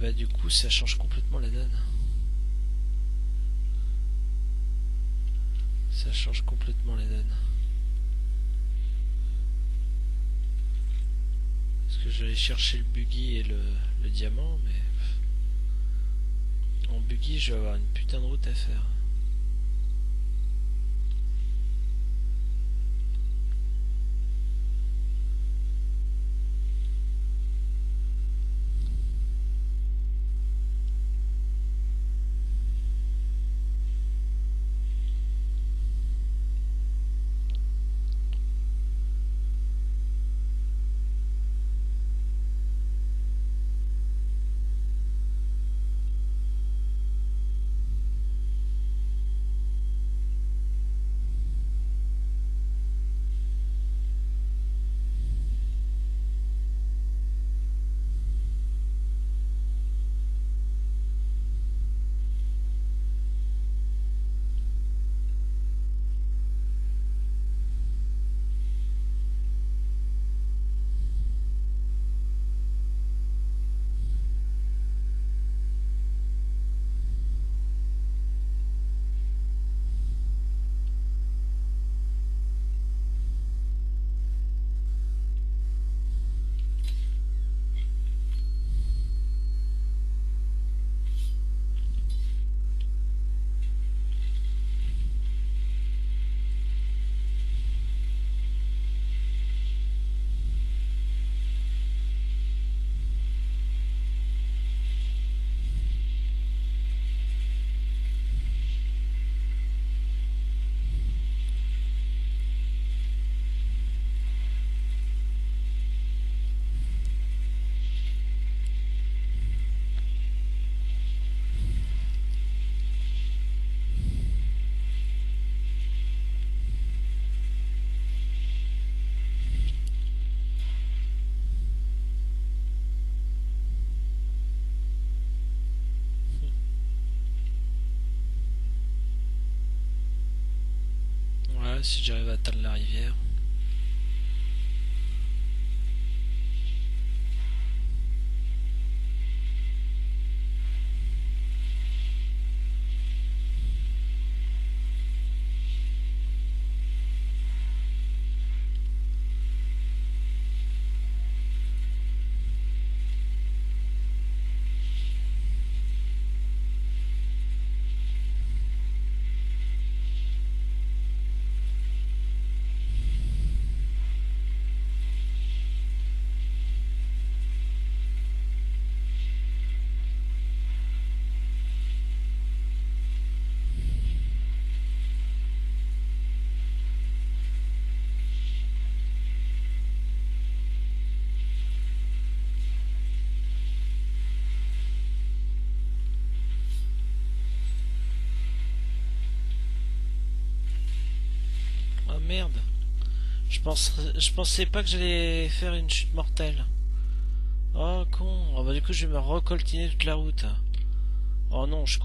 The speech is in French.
bah du coup ça change complètement la donne. Ça change complètement la donne. Parce que je vais chercher le buggy et le, le diamant, mais en buggy je vais avoir une putain de route à faire. Si j'arrive à atteindre la rivière. Merde. Je pense, je pensais pas que j'allais faire une chute mortelle. Oh con. Oh bah du coup je vais me recoltiner toute la route. Oh non, je